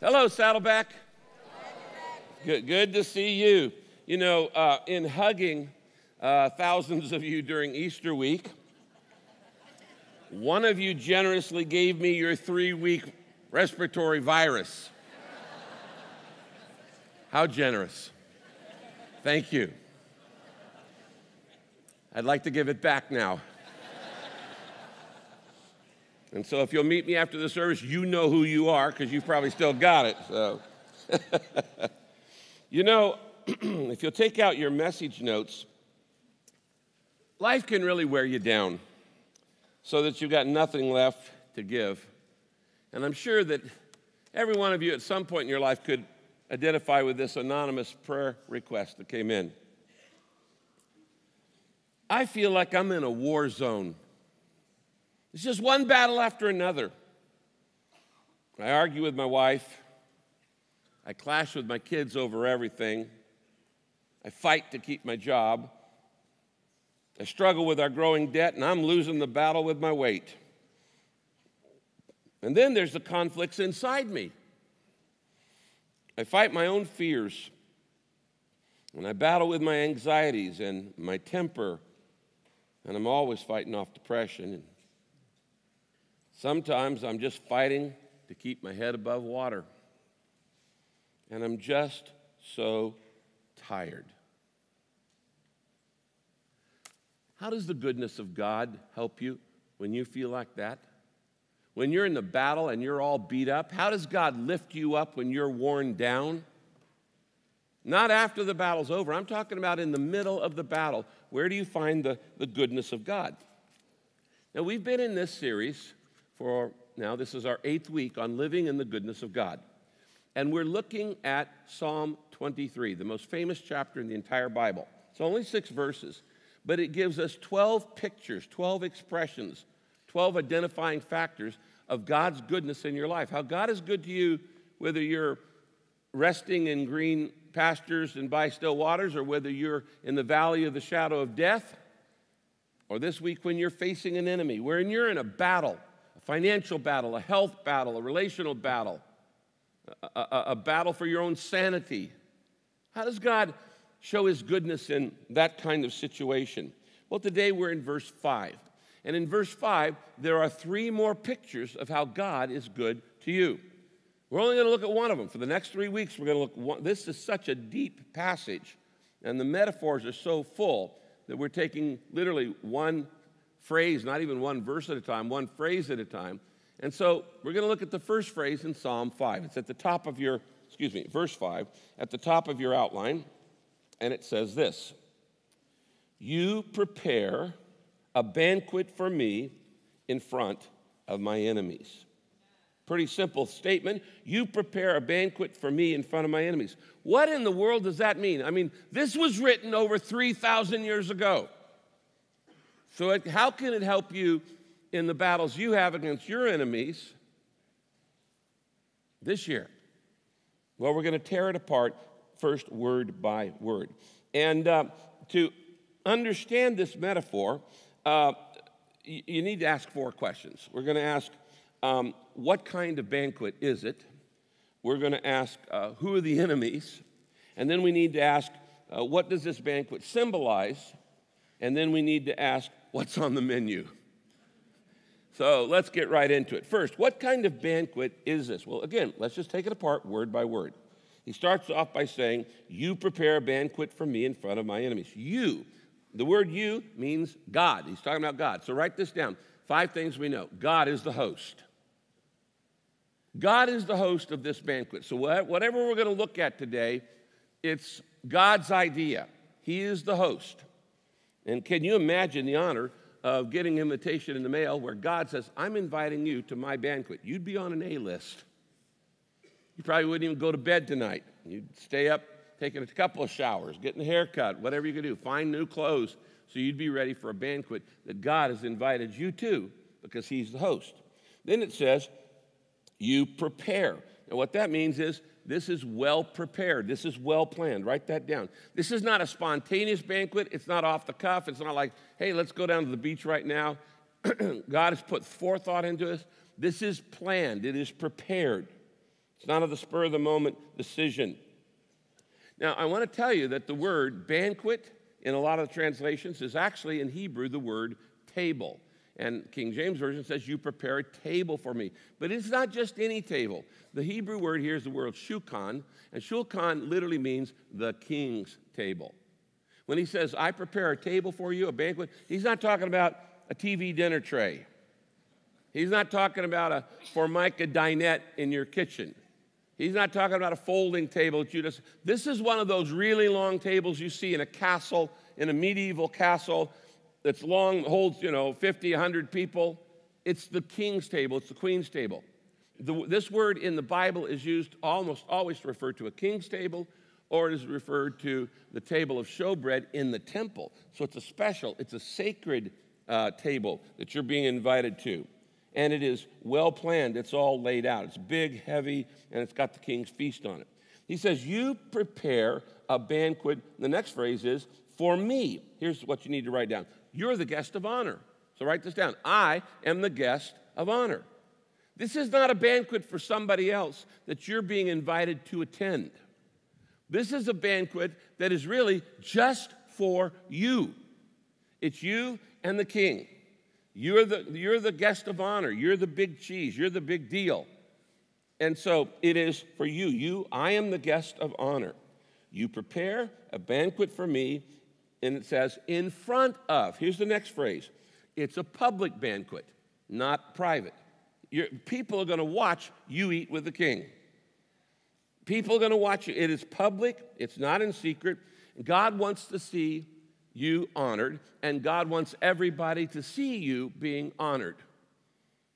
Hello, Saddleback. Good, good to see you. You know, uh, in hugging uh, thousands of you during Easter week, one of you generously gave me your three week respiratory virus. How generous. Thank you. I'd like to give it back now. And so if you'll meet me after the service, you know who you are because you've probably still got it. So, you know, if you'll take out your message notes, life can really wear you down so that you've got nothing left to give. And I'm sure that every one of you at some point in your life could identify with this anonymous prayer request that came in. I feel like I'm in a war zone. It's just one battle after another. I argue with my wife. I clash with my kids over everything. I fight to keep my job. I struggle with our growing debt, and I'm losing the battle with my weight. And then there's the conflicts inside me. I fight my own fears, and I battle with my anxieties and my temper, and I'm always fighting off depression. Sometimes I'm just fighting to keep my head above water, and I'm just so tired. How does the goodness of God help you when you feel like that? When you're in the battle and you're all beat up, how does God lift you up when you're worn down? Not after the battle's over. I'm talking about in the middle of the battle. Where do you find the, the goodness of God? Now, we've been in this series for now, this is our eighth week on living in the goodness of God. And we're looking at Psalm 23, the most famous chapter in the entire Bible. It's only six verses, but it gives us 12 pictures, 12 expressions, 12 identifying factors of God's goodness in your life. How God is good to you, whether you're resting in green pastures and by still waters, or whether you're in the valley of the shadow of death, or this week when you're facing an enemy, wherein you're in a battle, financial battle, a health battle, a relational battle, a, a, a battle for your own sanity. How does God show his goodness in that kind of situation? Well, today we're in verse 5. And in verse 5, there are three more pictures of how God is good to you. We're only going to look at one of them. For the next three weeks, we're going to look. One, this is such a deep passage, and the metaphors are so full that we're taking literally one phrase, not even one verse at a time, one phrase at a time. And so we're going to look at the first phrase in Psalm 5. It's at the top of your, excuse me, verse 5, at the top of your outline and it says this You prepare a banquet for me in front of my enemies. Pretty simple statement. You prepare a banquet for me in front of my enemies. What in the world does that mean? I mean, this was written over 3,000 years ago. So, it, how can it help you in the battles you have against your enemies this year? Well, we're going to tear it apart first word by word. And uh, to understand this metaphor, uh, you, need to ask four questions. We're going to ask, um, what kind of banquet is it? We're going to ask, uh, who are the enemies? And then we need to ask, uh, what does this banquet symbolize? And then we need to ask, what's on the menu? So let's get right into it. First, what kind of banquet is this? Well, again, let's just take it apart word by word. He starts off by saying, You prepare a banquet for me in front of my enemies. You. The word you means God. He's talking about God. So write this down. Five things we know God is the host. God is the host of this banquet. So, whatever we're going to look at today, it's God's idea. He is the host. And can you imagine the honor of getting an invitation in the mail where God says, I'm inviting you to my banquet? You'd be on an A list. You probably wouldn't even go to bed tonight. You'd stay up taking a couple of showers, getting a haircut, whatever you could do, find new clothes so you'd be ready for a banquet that God has invited you to because He's the host. Then it says, you prepare. And what that means is this is well prepared. This is well planned. Write that down. This is not a spontaneous banquet. It's not off the cuff. It's not like, hey, let's go down to the beach right now. God has put forethought into this. This is planned, it is prepared. It's not of the spur of the moment decision. Now, I want to tell you that the word banquet in a lot of translations is actually in Hebrew the word table. And King James Version says, You prepare a table for me. But it's not just any table. The Hebrew word here is the word shulchan, and shulchan literally means the king's table. When he says, I prepare a table for you, a banquet, he's not talking about a TV dinner tray. He's not talking about a formica dinette in your kitchen. He's not talking about a folding table that you just. This is one of those really long tables you see in a castle, in a medieval castle that's long, holds, you know, 50, 100 people. It's the king's table, it's the queen's table. The, this word in the Bible is used almost always to refer to a king's table, or it is referred to the table of showbread in the temple. So it's a special, it's a sacred uh, table that you're being invited to and it is well planned. It's all laid out. It's big, heavy, and it's got the king's feast on it. He says, You prepare a banquet. The next phrase is, For me. Here's what you need to write down You're the guest of honor. So write this down. I am the guest of honor. This is not a banquet for somebody else that you're being invited to attend. This is a banquet that is really just for you. It's you and the king. You're the, you're the guest of honor. You're the big cheese. You're the big deal. And so it is for you. You, I am the guest of honor. You prepare a banquet for me, and it says, in front of. Here's the next phrase it's a public banquet, not private. Your, people are going to watch you eat with the king. People are going to watch you. It is public, it's not in secret. God wants to see you honored, and God wants everybody to see you being honored.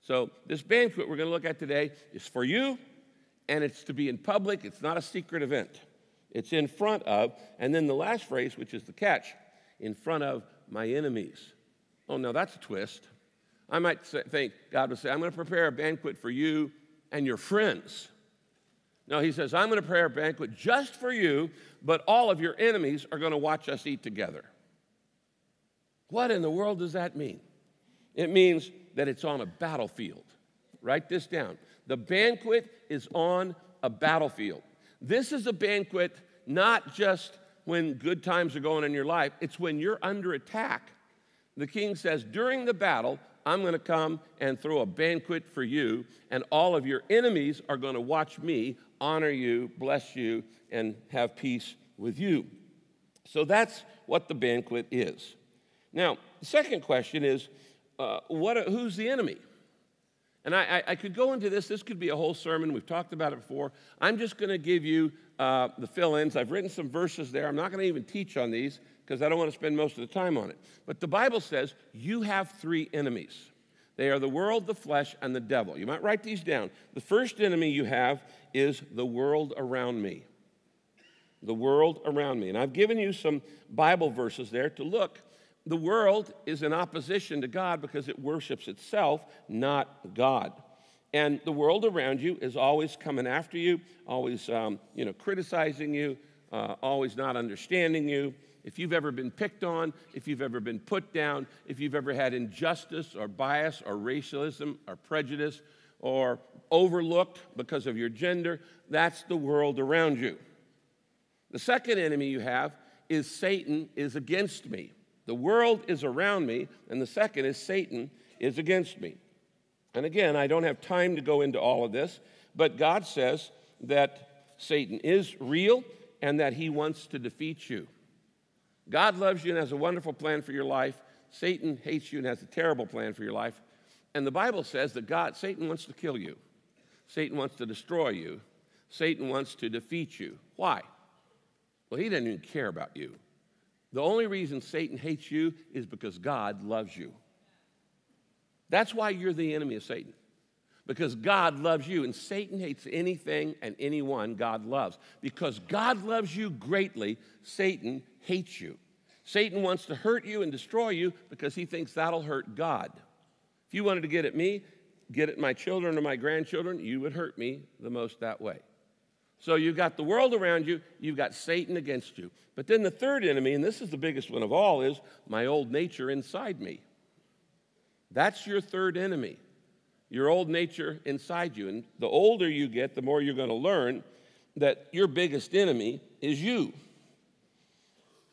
So, this banquet we're going to look at today is for you, and it's to be in public. It's not a secret event, it's in front of, and then the last phrase, which is the catch, in front of my enemies. Oh, now that's a twist. I might say, think God would say, I'm going to prepare a banquet for you and your friends. No, he says, I'm going to prepare a banquet just for you, but all of your enemies are going to watch us eat together. What in the world does that mean? It means that it's on a battlefield. Write this down. The banquet is on a battlefield. This is a banquet not just when good times are going in your life, it's when you're under attack. The king says, During the battle, I'm going to come and throw a banquet for you, and all of your enemies are going to watch me honor you, bless you, and have peace with you. So that's what the banquet is. Now, the second question is uh, what, who's the enemy? And I, I, I, could go into this. This could be a whole sermon. We've talked about it before. I'm just going to give you uh, the fill ins. I've written some verses there. I'm not going to even teach on these because I don't want to spend most of the time on it. But the Bible says you have three enemies they are the world, the flesh, and the devil. You might write these down. The first enemy you have is the world around me. The world around me. And I've given you some Bible verses there to look the world is in opposition to God because it worships itself, not God. And the world around you is always coming after you, always um, you know, criticizing you, uh, always not understanding you. If you've ever been picked on, if you've ever been put down, if you've ever had injustice or bias or racialism or prejudice or overlooked because of your gender, that's the world around you. The second enemy you have is Satan is against me. The world is around me, and the second is Satan is against me. And again, I don't have time to go into all of this, but God says that Satan is real and that he wants to defeat you. God loves you and has a wonderful plan for your life. Satan hates you and has a terrible plan for your life. And the Bible says that God, Satan wants to kill you. Satan wants to destroy you. Satan wants to defeat you. Why? Well, he doesn't even care about you. The only reason Satan hates you is because God loves you. That's why you're the enemy of Satan. Because God loves you, and Satan hates anything and anyone God loves. Because God loves you greatly, Satan hates you. Satan wants to hurt you and destroy you because he thinks that'll hurt God. If you wanted to get at me, get at my children or my grandchildren, you would hurt me the most that way. So you've got the world around you, you've got Satan against you. But then the third enemy, and this is the biggest one of all, is my old nature inside me. That's your third enemy. your old nature inside you. And the older you get, the more you're going to learn that your biggest enemy is you.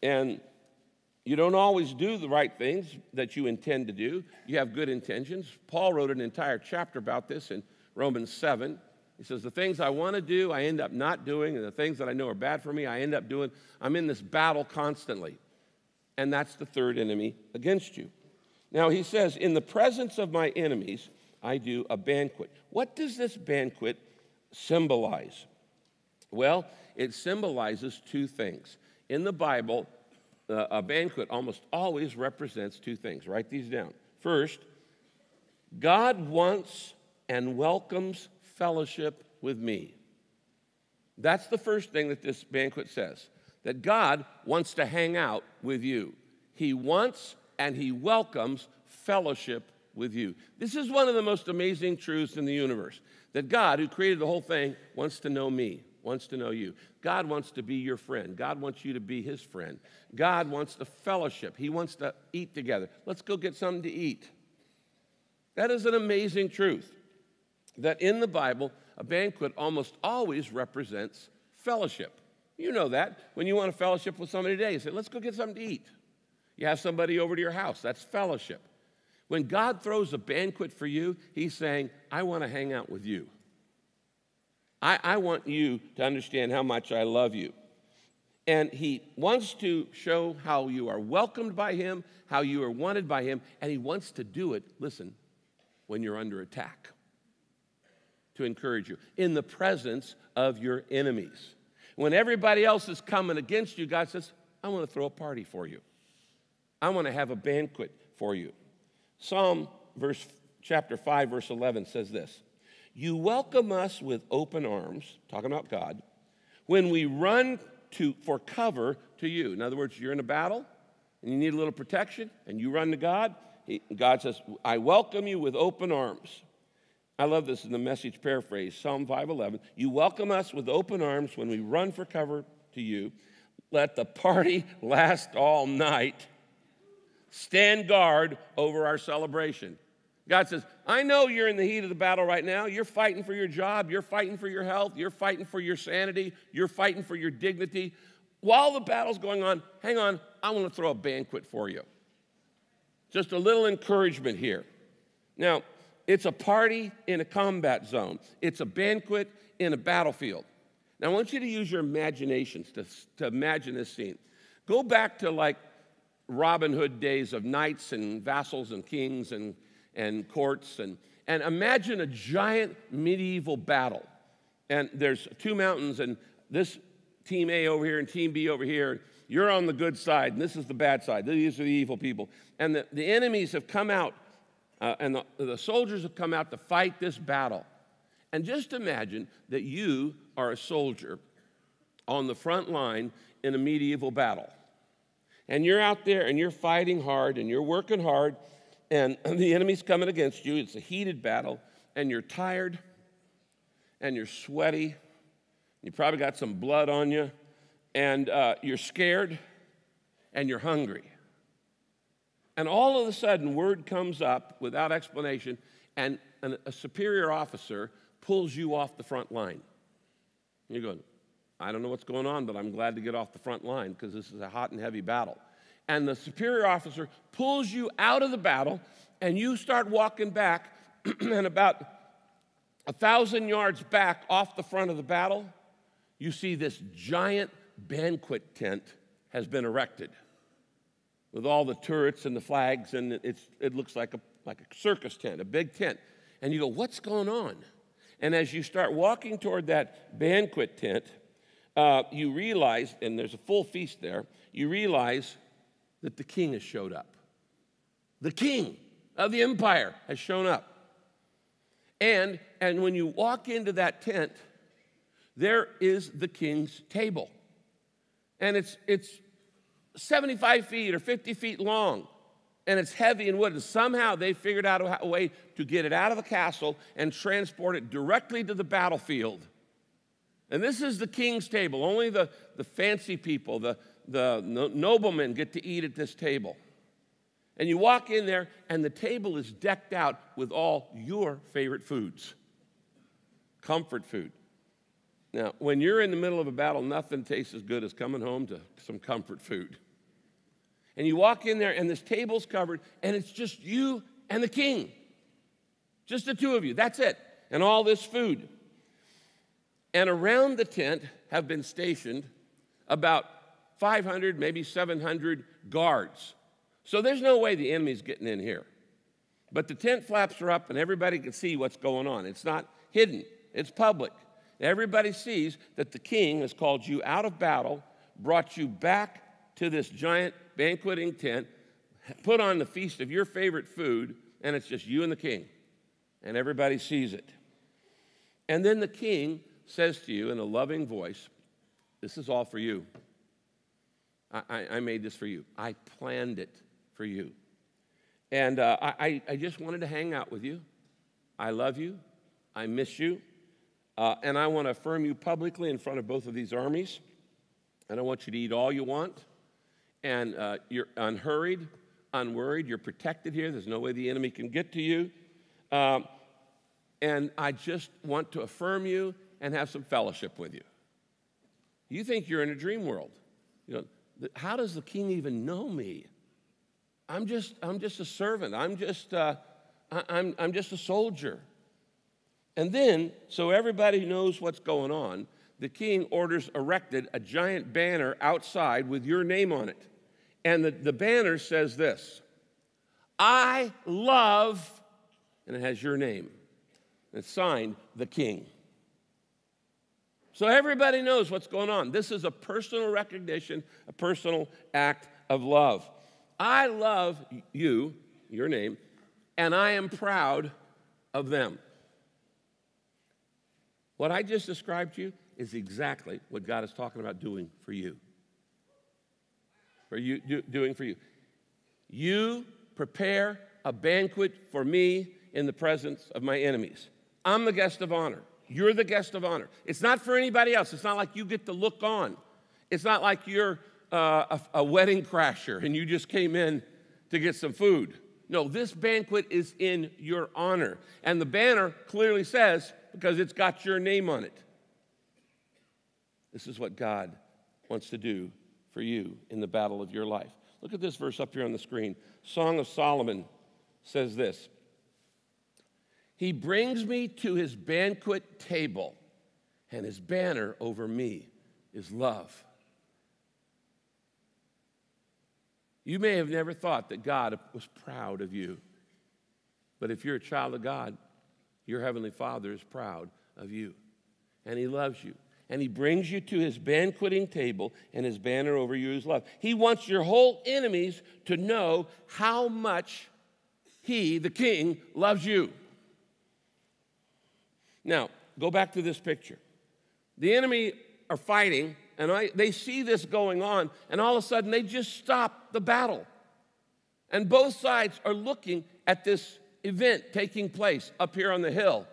And you don't always do the right things that you intend to do. You have good intentions. Paul wrote an entire chapter about this in Romans 7. He says, The things I want to do, I end up not doing, and the things that I know are bad for me, I end up doing. I'm in this battle constantly. And that's the third enemy against you. Now, he says, In the presence of my enemies, I do a banquet. What does this banquet symbolize? Well, it symbolizes two things. In the Bible, uh, a banquet almost always represents two things. Write these down. First, God wants and welcomes fellowship with me. That's the first thing that this banquet says that God wants to hang out with you. He wants and He welcomes fellowship with you. This is one of the most amazing truths in the universe that God, who created the whole thing, wants to know me, wants to know you. God wants to be your friend. God wants you to be his friend. God wants the fellowship. He wants to eat together. Let's go get something to eat. That is an amazing truth that in the Bible, a banquet almost always represents fellowship. You know that. When you want to fellowship with somebody today, you say, let's go get something to eat. You have somebody over to your house. That's fellowship. When God throws a banquet for you, He's saying, I want to hang out with you. I, I want you to understand how much I love you. And He wants to show how you are welcomed by Him, how you are wanted by Him, and He wants to do it, listen, when you're under attack to encourage you in the presence of your enemies. When everybody else is coming against you, God says, I want to throw a party for you. I want to have a banquet for you. Psalm verse chapter 5 verse 11 says this. You welcome us with open arms, talking about God, when we run to for cover to you. In other words, you're in a battle and you need a little protection and you run to God. He, God says, "I welcome you with open arms." I love this in the message paraphrase, Psalm 5:11. You welcome us with open arms when we run for cover to you. Let the party last all night stand guard over our celebration. God says, I know you're in the heat of the battle right now. You're fighting for your job. You're fighting for your health. You're fighting for your sanity. You're fighting for your dignity. While the battle's going on, hang on, I want to throw a banquet for you. Just a little encouragement here. Now, it's a party in a combat zone, it's a banquet in a battlefield. Now, I want you to use your imaginations to, to imagine this scene. Go back to like Robin Hood days of knights and vassals and kings and, and courts. And, and imagine a giant medieval battle. And there's two mountains, and this team A over here and team B over here. You're on the good side, and this is the bad side. These are the evil people. And the, the enemies have come out, uh, and the, the soldiers have come out to fight this battle. And just imagine that you are a soldier on the front line in a medieval battle and you're out there and you're fighting hard and you're working hard, and the enemy's coming against you. It's a heated battle, and you're tired and you're sweaty. You probably got some blood on you, and uh, you're scared and you're hungry. And all of a sudden, word comes up without explanation, and an, a superior officer pulls you off the front line. You're going, I don't know what's going on, but I'm glad to get off the front line because this is a hot and heavy battle. And the superior officer pulls you out of the battle, and you start walking back, and about a thousand yards back off the front of the battle, you see this giant banquet tent has been erected with all the turrets and the flags, and it looks like a, like a circus tent, a big tent. And you go, What's going on? And as you start walking toward that banquet tent, uh, you realize, and there's a full feast there, you realize that the king has showed up. The king of the empire has shown up. And, and when you walk into that tent, there is the king's table. And it's, it's 75 feet or 50 feet long, and it's heavy and wood. And somehow they figured out a way to get it out of the castle and transport it directly to the battlefield and this is the king's table. Only the, the fancy people, the, the noblemen get to eat at this table. And you walk in there, and the table is decked out with all your favorite foods comfort food. Now, when you're in the middle of a battle, nothing tastes as good as coming home to some comfort food. And you walk in there, and this table's covered, and it's just you and the king. Just the two of you. That's it. And all this food. And around the tent have been stationed about 500, maybe 700 guards. So there's no way the enemy's getting in here. But the tent flaps are up and everybody can see what's going on. It's not hidden, it's public. Everybody sees that the king has called you out of battle, brought you back to this giant banqueting tent, put on the feast of your favorite food, and it's just you and the king. And everybody sees it. And then the king says to you in a loving voice, This is all for you. I, I, I made this for you. I planned it for you. And uh, I, I just wanted to hang out with you. I love you. I miss you. Uh, and I want to affirm you publicly in front of both of these armies. And I want you to eat all you want. And uh, you're unhurried, unworried. You're protected here. There's no way the enemy can get to you. Um, and I just want to affirm you and have some fellowship with you. You think you're in a dream world. You know, how does the king even know me? I'm just, I'm just a servant. I'm just, uh, I'm, I'm just a soldier. And then, so everybody knows what's going on, the king orders erected a giant banner outside with your name on it. And the, the banner says this I love, and it has your name. It's signed the king. So everybody knows what's going on. This is a personal recognition, a personal act of love. I love you, your name, and I am proud of them. What I just described to you is exactly what God is talking about doing for you. For you do, doing for you. You prepare a banquet for me in the presence of my enemies. I'm the guest of honor. You're the guest of honor. It's not for anybody else. It's not like you get to look on. It's not like you're uh, a, a wedding crasher and you just came in to get some food. No, this banquet is in your honor. And the banner clearly says, because it's got your name on it. This is what God wants to do for you in the battle of your life. Look at this verse up here on the screen. Song of Solomon says this he brings me to his banquet table, and his banner over me is love. You may have never thought that God was proud of you, but if you're a child of God, your Heavenly Father is proud of you, and He loves you. And he brings you to his banqueting table, and his banner over you is love. He wants your whole enemies to know how much he, the king, loves you. Now, go back to this picture. The enemy are fighting, and I, they see this going on, and all of a sudden they just stop the battle. And both sides are looking at this event taking place up here on the hill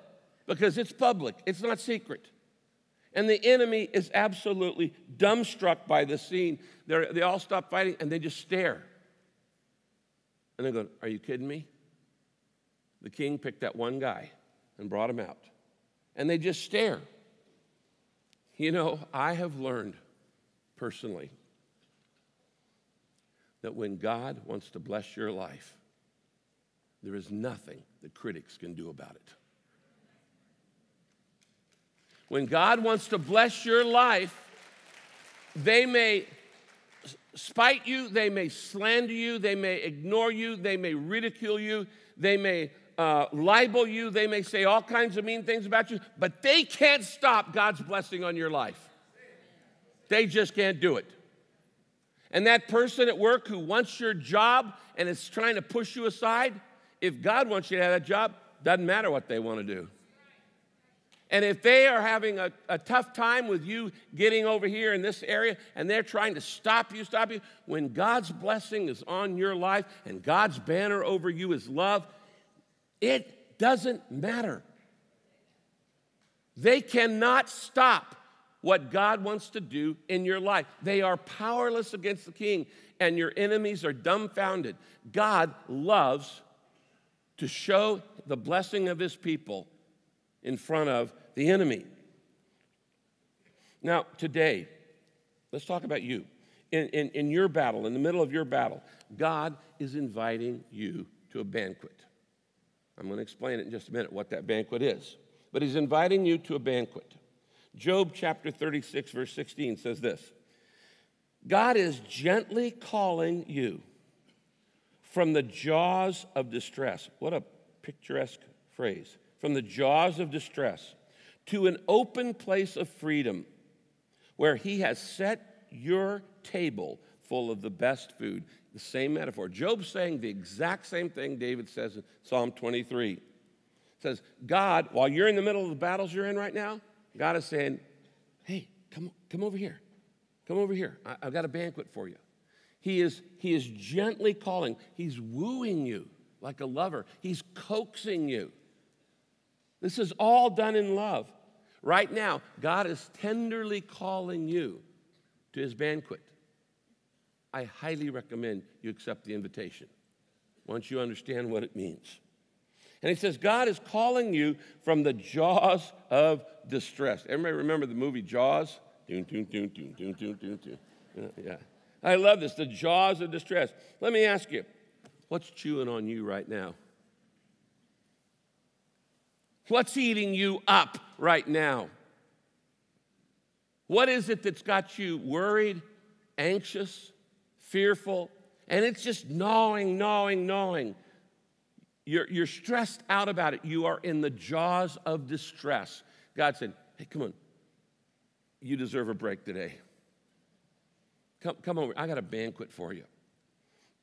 because it's public, it's not secret. And the enemy is absolutely dumbstruck by the scene. They're, they all stop fighting and they just stare. And they go, Are you kidding me? The king picked that one guy and brought him out and they just stare. You know, I have learned personally that when God wants to bless your life, there is nothing that critics can do about it. When God wants to bless your life, they may spite you, they may slander you, they may ignore you, they may ridicule you, they may uh, libel you, they may say all kinds of mean things about you, but they can't stop God's blessing on your life. They just can't do it. And that person at work who wants your job and is trying to push you aside, if God wants you to have that job, doesn't matter what they want to do. And if they are having a, a, tough time with you getting over here in this area and they're trying to stop you, stop you, when God's blessing is on your life and God's banner over you is love, it doesn't matter. They cannot stop what God wants to do in your life. They are powerless against the king. and your enemies are dumbfounded. God loves to show the blessing of his people in front of the enemy. Now, today, let's talk about you. In, in, in your battle, in the middle of your battle, God is inviting you to a banquet. I'm going to explain it in just a minute what that banquet is. But He's inviting you to a banquet. Job chapter 36, verse 16 says this God is gently calling you from the jaws of distress. What a picturesque phrase. From the jaws of distress to an open place of freedom where he has set your table full of the best food. The same metaphor. Job's saying the exact same thing David says in Psalm 23. It says, God, while you're in the middle of the battles you're in right now, God is saying, hey, come, come over here. Come over here. I, I've got a banquet for you. He is, he is gently calling. He's wooing you like a lover. He's coaxing you. This is all done in love. Right now, God is tenderly calling you to his banquet. I highly recommend you accept the invitation once you understand what it means. And he says, God is calling you from the jaws of distress. Everybody remember the movie Jaws? Doon, doon, doon, doon, doon, doon, doon, doon. Yeah. I love this, the jaws of distress. Let me ask you, what's chewing on you right now? What's eating you up right now? What is it that's got you worried, anxious, fearful? And it's just gnawing, gnawing, gnawing. You're, you're stressed out about it. You are in the jaws of distress. God said, Hey, come on. You deserve a break today. Come, come over. I got a banquet for you.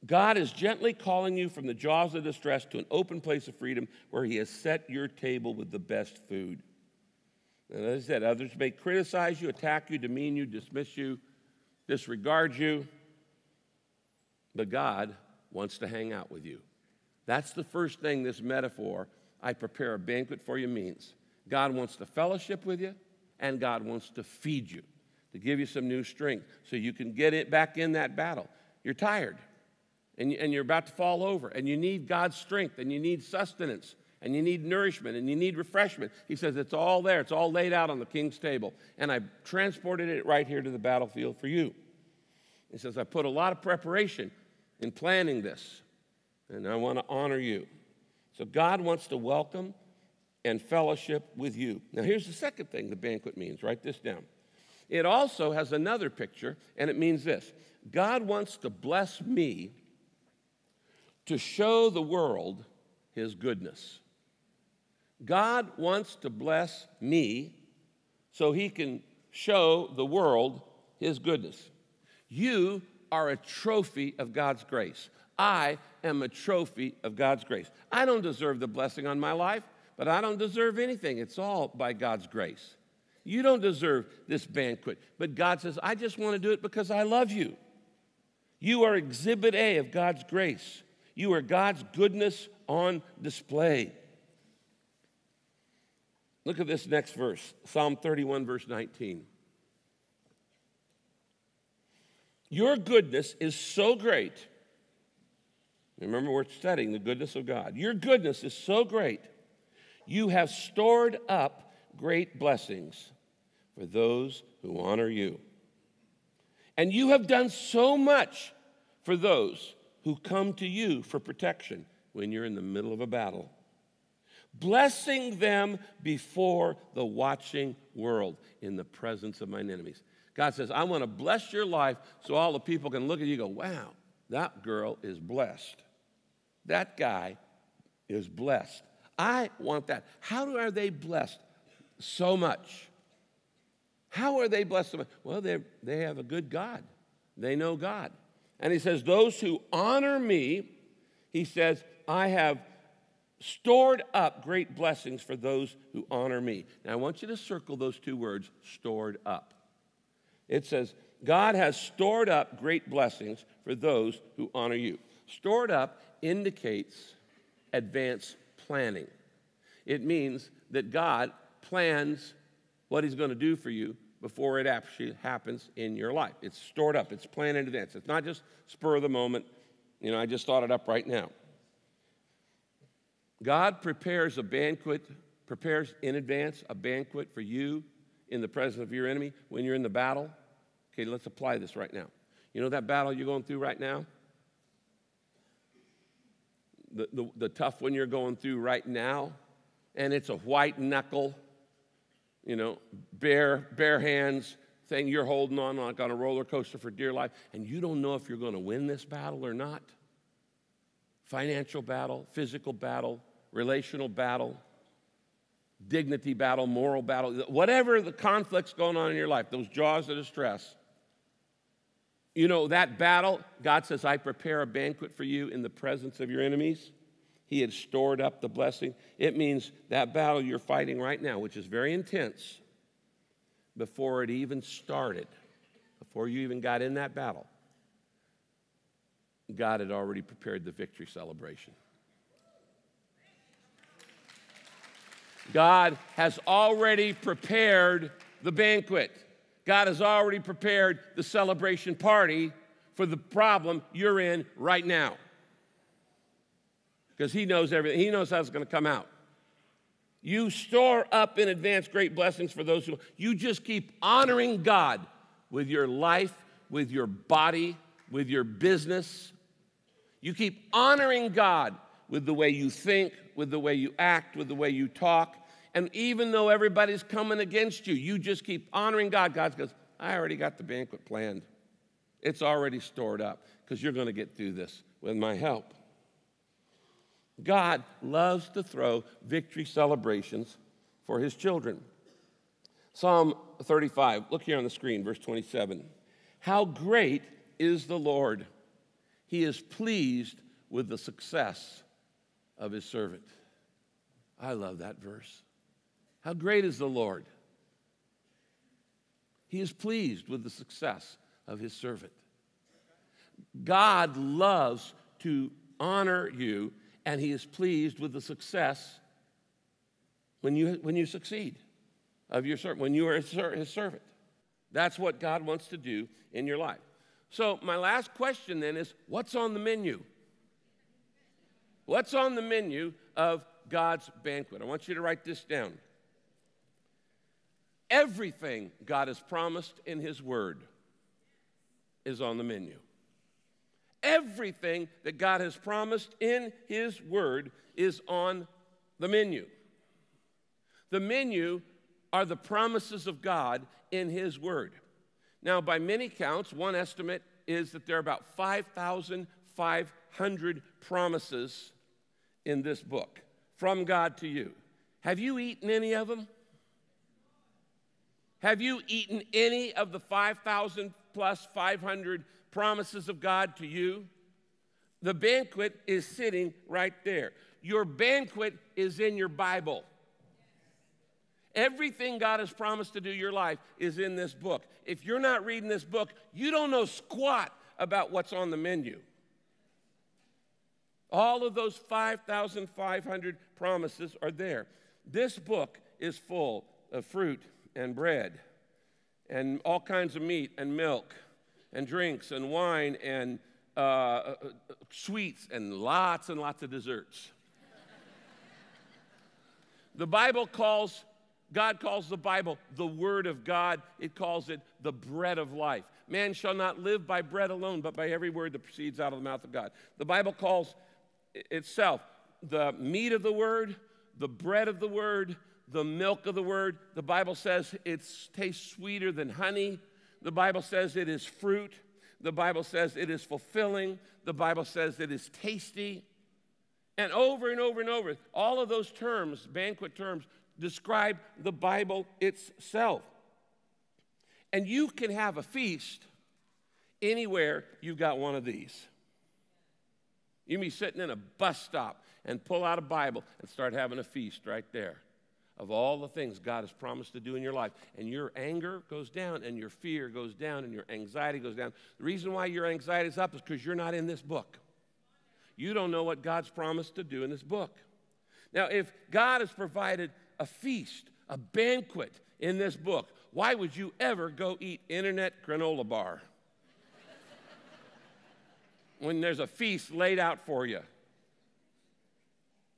God is gently calling you from the jaws of distress to an open place of freedom where He has set your table with the best food. And as I said, others may criticize you, attack you, demean you, dismiss you, disregard you, but God wants to hang out with you. That's the first thing this metaphor, I prepare a banquet for you, means. God wants to fellowship with you, and God wants to feed you, to give you some new strength so you can get it back in that battle. You're tired, and, and you're about to fall over, and you need God's strength, and you need sustenance, and you need nourishment, and you need refreshment. He says it's all there, it's all laid out on the king's table, and I transported it right here to the battlefield for you. He says, I put a lot of preparation in planning this and I want to honor you. So God wants to welcome and fellowship with you. Now, here's the second thing the banquet means. Write this down. It also has another picture, and it means this God wants to bless me to show the world his goodness. God wants to bless me so he can show the world his goodness. You are a trophy of God's grace. I am a trophy of God's grace. I don't deserve the blessing on my life, but I don't deserve anything. It's all by God's grace. You don't deserve this banquet, but God says, I just want to do it because I love you. You are exhibit A of God's grace. You are God's goodness on display. Look at this next verse Psalm 31, verse 19. Your goodness is so great Remember, we're studying the goodness of God. Your goodness is so great. You have stored up great blessings for those who honor you. And you have done so much for those who come to you for protection when you're in the middle of a battle. Blessing them before the watching world in the presence of mine enemies. God says, I want to bless your life so all the people can look at you and go, wow, that girl is blessed. That guy is blessed. I want that. How are they blessed so much? How are they blessed so much? Well, they have a good God. They know God. And he says, Those who honor me, he says, I have stored up great blessings for those who honor me. Now, I want you to circle those two words, stored up. It says, God has stored up great blessings for those who honor you. Stored up indicates advanced planning. It means that God plans what He's going to do for you before it actually happens in your life. It's stored up, it's planned in advance. It's not just spur of the moment. You know, I just thought it up right now. God prepares a banquet, prepares in advance a banquet for you in the presence of your enemy when you're in the battle. Okay, let's apply this right now. You know that battle you're going through right now? The, the, the tough one you're going through right now, and it's a white knuckle, you know, bare, bare hands thing you're holding on like on a roller coaster for dear life, and you don't know if you're going to win this battle or not. Financial battle, physical battle, relational battle, dignity battle, moral battle, whatever the conflicts going on in your life, those jaws of distress. You know, that battle, God says, I prepare a banquet for you in the presence of your enemies. He had stored up the blessing. It means that battle you're fighting right now, which is very intense, before it even started, before you even got in that battle, God had already prepared the victory celebration. God has already prepared the banquet. God has already prepared the celebration party for the problem you're in right now. Because He knows everything, He knows how it's going to come out. You store up in advance great blessings for those who you just keep honoring God with your life, with your body, with your business. You keep honoring God with the way you think, with the way you act, with the way you talk. And even though everybody's coming against you, you just keep honoring God. God goes, I already got the banquet planned. It's already stored up because you're going to get through this with my help. God loves to throw victory celebrations for his children. Psalm 35, look here on the screen, verse 27. How great is the Lord! He is pleased with the success of his servant. I love that verse. How great is the Lord! He is pleased with the success of his servant. God loves to honor you, and he is pleased with the success when you, when you succeed of your servant, when you are his servant. That's what God wants to do in your life. So, my last question then is what's on the menu? What's on the menu of God's banquet? I want you to write this down. Everything God has promised in His Word is on the menu. Everything that God has promised in His Word is on the menu. The menu are the promises of God in His Word. Now, by many counts, one estimate is that there are about 5,500 promises in this book from God to you. Have you eaten any of them? Have you eaten any of the 5,000 plus 500 promises of God to you? The banquet is sitting right there. Your banquet is in your Bible. Everything God has promised to do your life is in this book. If you're not reading this book, you don't know squat about what's on the menu. All of those 5,500 promises are there. This book is full of fruit and bread and all kinds of meat and milk and drinks and wine and uh, uh, sweets and lots and lots of desserts. the Bible calls, God calls the Bible the Word of God. It calls it the bread of life. Man shall not live by bread alone, but by every word that proceeds out of the mouth of God. The Bible calls itself the meat of the Word, the bread of the Word, the milk of the word. The Bible says it tastes sweeter than honey. The Bible says it is fruit. The Bible says it is fulfilling. The Bible says it is tasty. And over and over and over, all of those terms, banquet terms, describe the Bible itself. And you can have a feast anywhere you've got one of these. You can be sitting in a bus stop and pull out a Bible and start having a feast right there of all the things God has promised to do in your life. And your anger goes down, and your fear goes down, and your anxiety goes down. The reason why your anxiety is up is because you're not in this book. You don't know what God's promised to do in this book. Now, if God has provided a feast a banquet in this book. Why would you ever go eat internet granola bar when there's a feast laid out for you?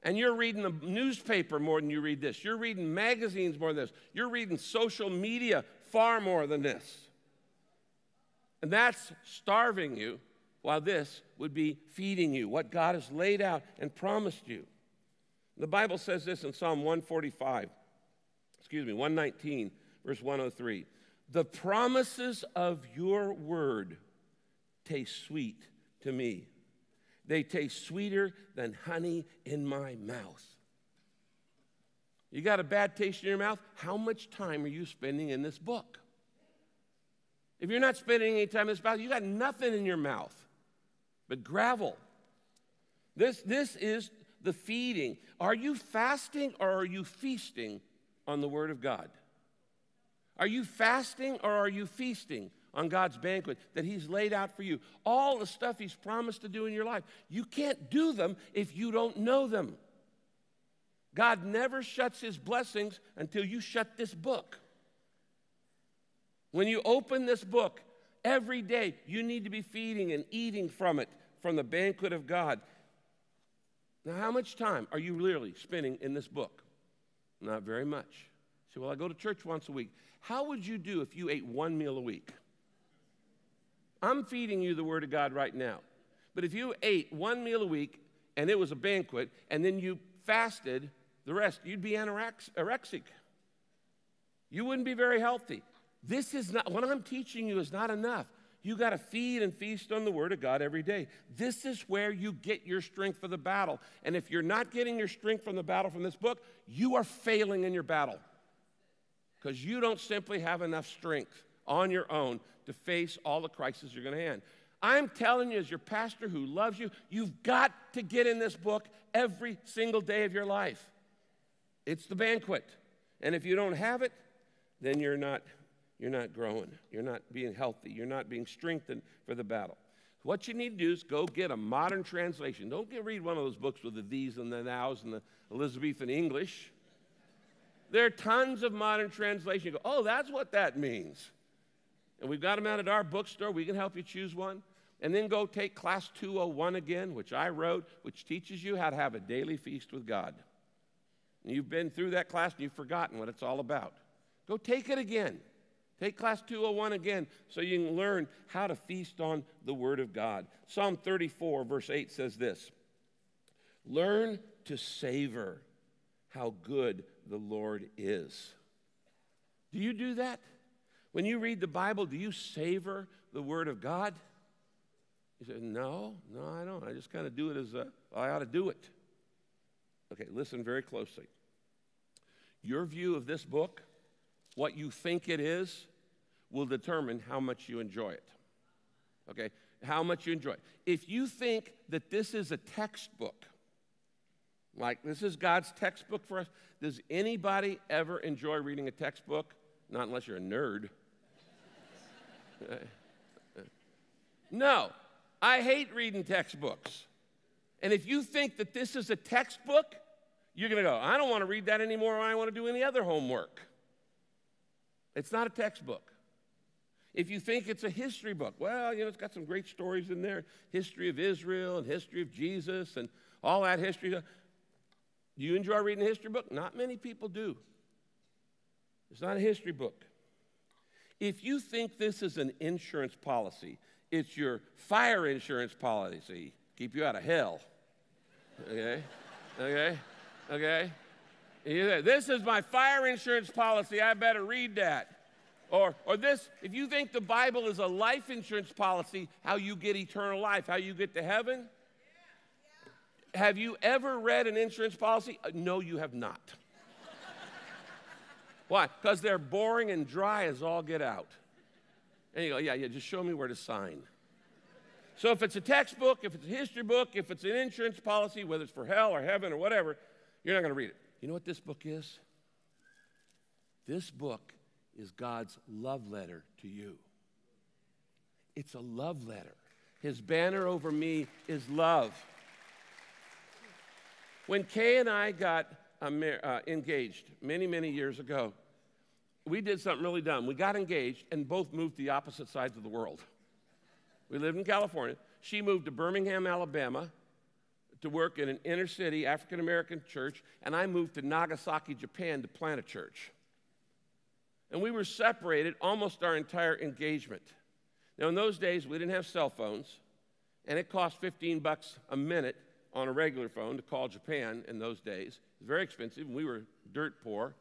And you're reading the newspaper more than you read this. You're reading magazines more than this. You're reading social media far more than this. And that's starving you, while this would be feeding you, what God has laid out and promised you. The Bible says this in Psalm 145, excuse me, 119, verse 103. The promises of your word taste sweet to me. They taste sweeter than honey in my mouth. You got a bad taste in your mouth? How much time are you spending in this book? If you're not spending any time in this book, you got nothing in your mouth but gravel. This, this is the feeding. Are you fasting or are you feasting on the Word of God? Are you fasting or are you feasting on God's banquet that He's laid out for you? All the stuff He's promised to do in your life. You can't do them if you don't know them. God never shuts His blessings until you shut this book. When you open this book, every day you need to be feeding and eating from it, from the banquet of God. Now, how much time are you literally spending in this book? Not very much. So, well, I go to church once a week. How would you do if you ate one meal a week? I'm feeding you the Word of God right now. But if you ate one meal a week and it was a banquet and then you fasted the rest, you'd be anorexic. You wouldn't be very healthy. This is not, what I'm teaching you is not enough. You got to feed and feast on the Word of God every day. This is where you get your strength for the battle. And if you're not getting your strength from the battle from this book, you are failing in your battle because you don't simply have enough strength on your own to face all the crises you're going to hand. I'm telling you, as your pastor who loves you, you've got to get in this book every single day of your life. It's the banquet. And if you don't have it, then you're not you're not growing. You're not being healthy. You're not being strengthened for the battle. What you need to do is go get a modern translation. Don't get, read one of those books with the these and the nows and the Elizabethan English. There are tons of modern translations. You go, oh, that's what that means. And we've got them out at our bookstore. We can help you choose one. And then go take Class 201 again, which I wrote, which teaches you how to have a daily feast with God. And you've been through that class and you've forgotten what it's all about. Go take it again. Take class 201 again so you can learn how to feast on the Word of God. Psalm 34, verse 8 says this Learn to savor how good the Lord is. Do you do that? When you read the Bible, do you savor the Word of God? He said, No, no, I don't. I just kind of do it as a, I ought to do it. Okay, listen very closely. Your view of this book what you think it is will determine how much you enjoy it. Okay? How much you enjoy it. If you think that this is a textbook, like this is God's textbook for us, does anybody ever enjoy reading a textbook? Not unless you're a nerd. no, I hate reading textbooks. And if you think that this is a textbook, you're going to go, I don't want to read that anymore. I want to do any other homework. It's not a textbook. If you think it's a history book, well, you know, it's got some great stories in there history of Israel and history of Jesus and all that history. Do you enjoy reading a history book? Not many people do. It's not a history book. If you think this is an insurance policy, it's your fire insurance policy, keep you out of hell. Okay? Okay? Okay? This is my fire insurance policy. I better read that. Or, or this, if you think the Bible is a life insurance policy, how you get eternal life, how you get to heaven, have you ever read an insurance policy? Uh, no, you have not. Why? Because they're boring and dry as all get out. And you go, yeah, yeah, just show me where to sign. So if it's a textbook, if it's a history book, if it's an insurance policy, whether it's for hell or heaven or whatever, you're not going to read it. You know what this book is? This book is God's love letter to you. It's a love letter. His banner over me is love. When Kay and I got uh, engaged many, many years ago. We did something really dumb. We got engaged and both moved to the opposite sides of the world. We lived in California. She moved to Birmingham, Alabama to work in an inner city African American church, and I moved to Nagasaki, Japan to plant a church. And we were separated almost our entire engagement. Now, in those days, we didn't have cell phones, and it cost 15 bucks a minute on a regular phone to call Japan in those days. Very expensive, and we were dirt poor.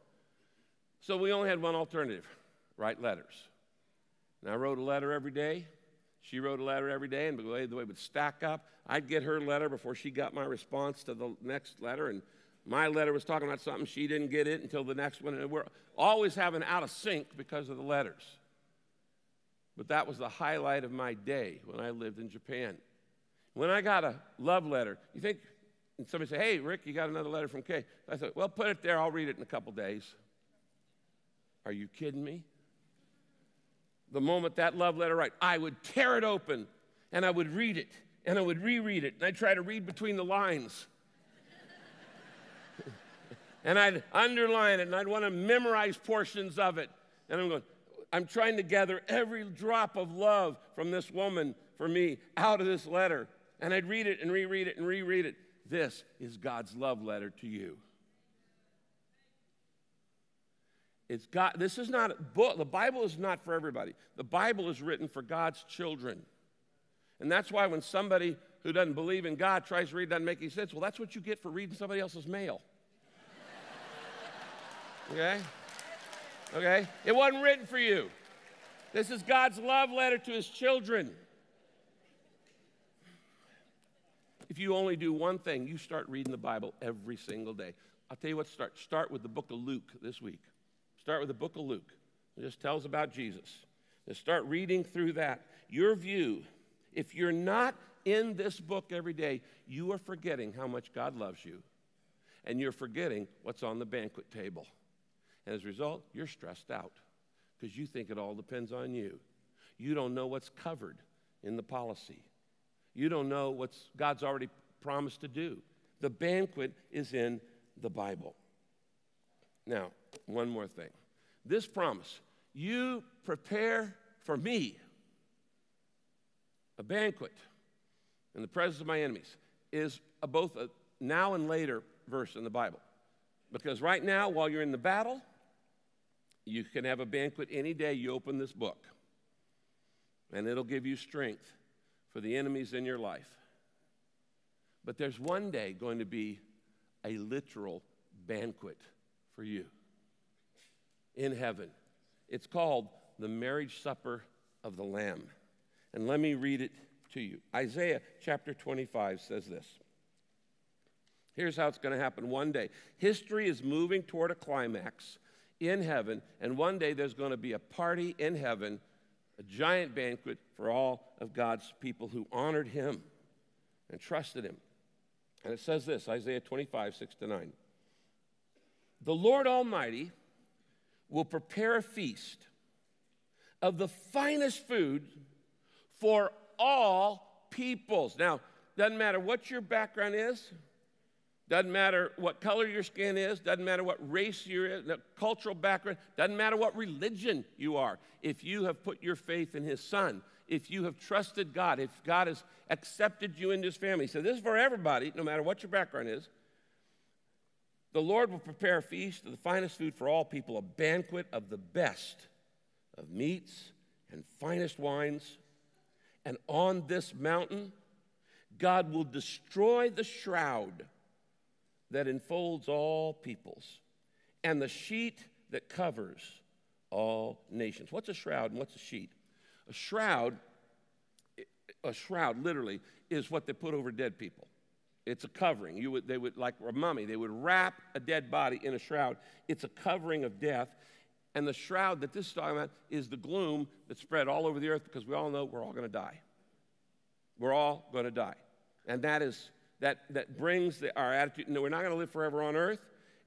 So we only had one alternative write letters. And I wrote a letter every day. She wrote a letter every day, and the way, the way it would stack up, I'd get her letter before she got my response to the next letter, and my letter was talking about something, she didn't get it until the next one. And we're always having out of sync because of the letters. But that was the highlight of my day when I lived in Japan. When I got a love letter, you think, and somebody said, hey, Rick, you got another letter from Kay. I said, well, put it there, I'll read it in a couple days. Are you kidding me? The moment that love letter arrived, I would tear it open and I would read it and I would reread it and I'd try to read between the lines. and I'd underline it and I'd want to memorize portions of it. And I'm going, I'm trying to gather every drop of love from this woman for me out of this letter. And I'd read it and reread it and reread it. This is God's love letter to you. It's God, this is not a book. The Bible is not for everybody. The Bible is written for God's children. And that's why when somebody who doesn't believe in God tries to read, doesn't make any sense. Well, that's what you get for reading somebody else's mail. Okay? Okay? It wasn't written for you. This is God's love letter to his children. If you only do one thing, you start reading the Bible every single day. I'll tell you what, start. Start with the book of Luke this week. Start with the book of Luke. It just tells about Jesus. Just start reading through that. Your view, if you're not in this book every day, you are forgetting how much God loves you. And you're forgetting what's on the banquet table. And as a result, you're stressed out because you think it all depends on you. You don't know what's covered in the policy. You don't know what God's already promised to do. The banquet is in the Bible. Now, one more thing. This promise, you prepare for me a banquet in the presence of my enemies, is a, both a now and later verse in the Bible. Because right now, while you're in the battle, you can have a banquet any day you open this book, and it'll give you strength for the enemies in your life. But there's one day going to be a literal banquet for you in heaven. It's called the marriage supper of the Lamb. And let me read it to you. Isaiah chapter 25 says this. Here's how it's going to happen one day. History is moving toward a climax in heaven, and one day there's going to be a party in heaven a giant banquet for all of God's people who honored him and trusted him. And it says this Isaiah 25, 6 to 9. The Lord Almighty will prepare a feast of the finest food for all peoples. Now, doesn't matter what your background is, doesn't matter what color your skin is, doesn't matter what race you're in, cultural background, doesn't matter what religion you are. If you have put your faith in His Son, if you have trusted God, if God has accepted you into His family. So this is for everybody, no matter what your background is. The Lord will prepare a feast of the finest food for all people, a banquet of the best of meats and finest wines. And on this mountain, God will destroy the shroud that enfolds all peoples and the sheet that covers all nations. What's a shroud and what's a sheet? A shroud, a shroud literally, is what they put over dead people. It's a covering. You would, they would, like a mummy, they would wrap a dead body in a shroud. It's a covering of death. And the shroud that this is talking about is the gloom that spread all over the earth because we all know we're all going to die. We're all going to die. And that is that, that brings the, our attitude. No, we're not going to live forever on earth,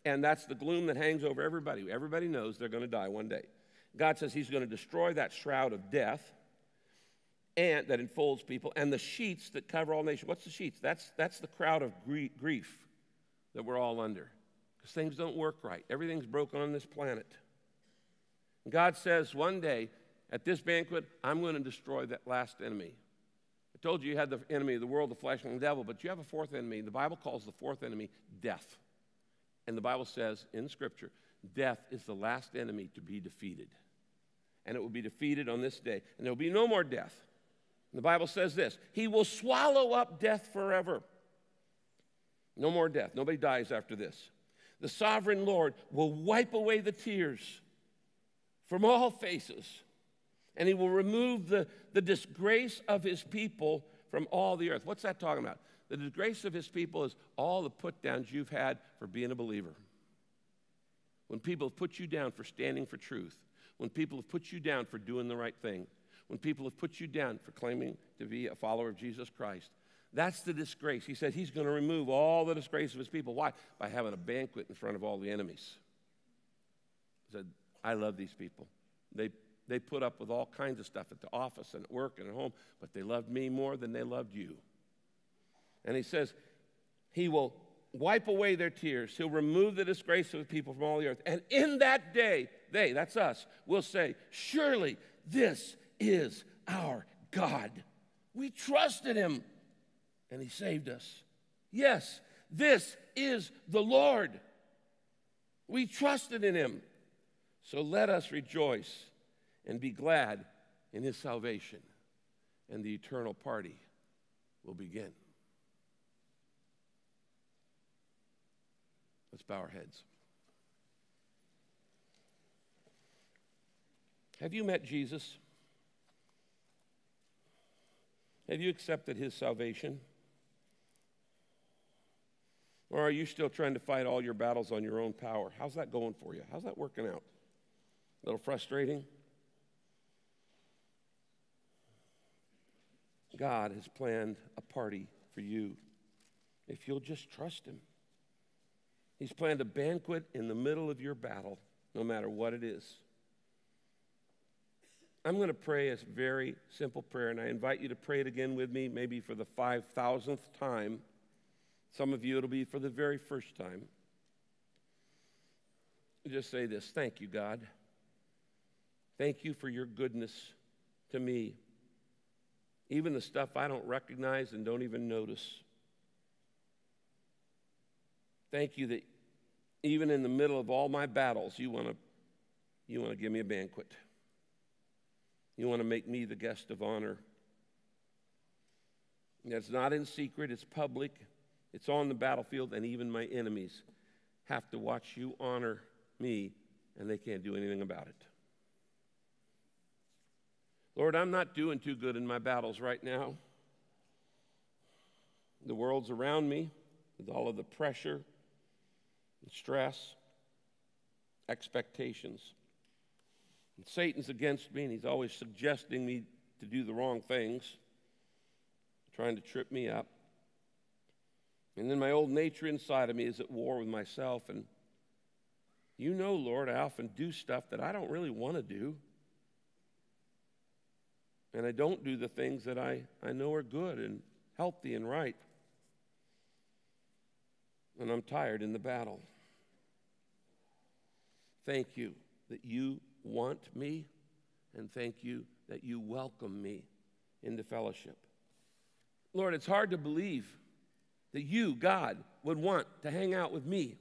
and that's the gloom that hangs over everybody. Everybody knows they're going to die one day. God says He's going to destroy that shroud of death and that enfolds people, and the sheets that cover all nations. What's the sheets? That's, that's the crowd of grief that we're all under. because things don't work right. Everything's broken on this planet. And God says one day at this banquet, I'm going to destroy that last enemy. I told you you had the enemy of the world, the flesh, and the devil, but you have a fourth enemy. The Bible calls the fourth enemy death. And the Bible says in Scripture, death is the last enemy to be defeated. And it will be defeated on this day. And there will be no more death. And the Bible says this He will swallow up death forever. No more death. Nobody dies after this. The sovereign Lord will wipe away the tears from all faces, and he will remove the, the disgrace of his people from all the earth. What's that talking about? The disgrace of his people is all the put downs you've had for being a believer. When people have put you down for standing for truth, when people have put you down for doing the right thing, when people have put you down for claiming to be a follower of Jesus Christ, that's the disgrace. He said he's going to remove all the disgrace of his people. Why? By having a banquet in front of all the enemies. He said, I love these people. They, they put up with all kinds of stuff at the office and at work and at home, but they loved me more than they loved you. And he says, He will wipe away their tears. He'll remove the disgrace of the people from all the earth. And in that day, they, that's us, will say, Surely this is our God. We trusted him and he saved us. Yes, this is the Lord. We trusted in him. So let us rejoice and be glad in his salvation, and the eternal party will begin. Let's bow our heads. Have you met Jesus? Have you accepted his salvation? Or are you still trying to fight all your battles on your own power? How's that going for you? How's that working out? A little frustrating? God has planned a party for you if you'll just trust Him. He's planned a banquet in the middle of your battle, no matter what it is. I'm going to pray a very simple prayer, and I invite you to pray it again with me, maybe for the 5,000th time. Some of you, it'll be for the very first time. Just say this Thank you, God. Thank you for your goodness to me. Even the stuff I don't recognize and don't even notice. Thank you that even in the middle of all my battles, you want to you want to give me a banquet. You want to make me the guest of honor. That's not in secret, it's public. It's on the battlefield, and even my enemies have to watch you honor me, and they can't do anything about it. Lord, I'm not doing too good in my battles right now. The world's around me with all of the pressure and stress, expectations. And Satan's against me, and he's always suggesting me to do the wrong things, trying to trip me up. And then my old nature inside of me is at war with myself. And you know, Lord, I often do stuff that I don't really want to do. And I don't do the things that I, I know are good and healthy and right. And I'm tired in the battle. Thank you that you want me, and thank you that you welcome me into fellowship. Lord, it's hard to believe that you, God, would want to hang out with me,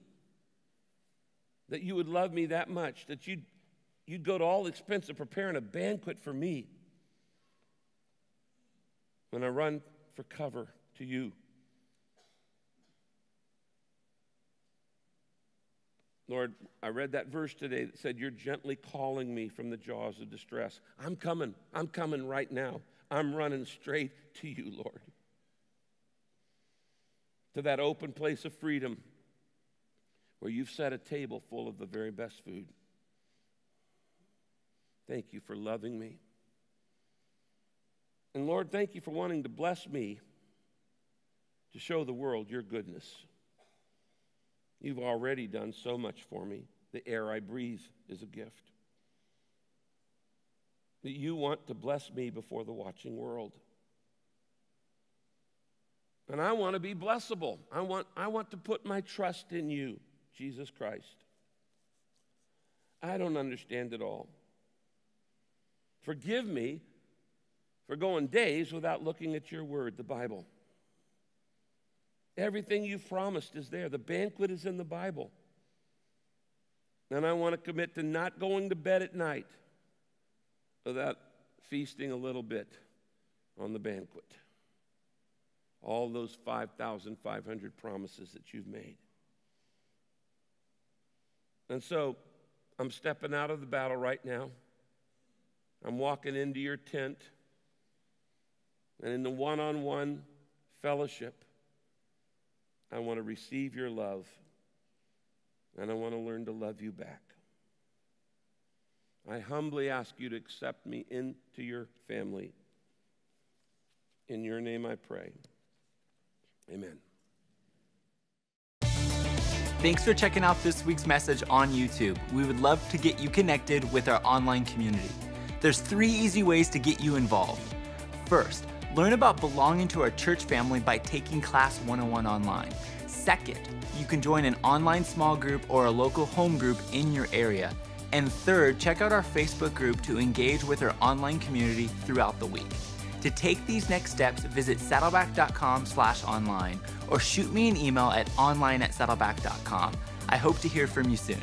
that you would love me that much, that you'd, you'd go to all expense of preparing a banquet for me when I run for cover to you. Lord, I read that verse today that said, You're gently calling me from the jaws of distress. I'm coming. I'm coming right now. I'm running straight to you, Lord to that open place of freedom where you've set a table full of the very best food. Thank you for loving me. And Lord, thank you for wanting to bless me to show the world your goodness. You've already done so much for me. The air I breathe is a gift. That you want to bless me before the watching world. And I want to be blessable. I want, I want to put my trust in you, Jesus Christ. I don't understand it all. Forgive me for going days without looking at your word, the Bible. Everything you've promised is there. The banquet is in the Bible. And I want to commit to not going to bed at night without feasting a little bit on the banquet. All those 5,500 promises that you've made. And so I'm stepping out of the battle right now. I'm walking into your tent. And in the one on one fellowship, I want to receive your love. And I want to learn to love you back. I humbly ask you to accept me into your family. In your name I pray. Amen. Thanks for checking out this week's message on YouTube. We would love to get you connected with our online community. There's three easy ways to get you involved. First, learn about belonging to our church family by taking Class 101 online. Second, you can join an online small group or a local home group in your area. And third, check out our Facebook group to engage with our online community throughout the week. To take these next steps, visit saddleback.com slash online or shoot me an email at online at saddleback.com. I hope to hear from you soon.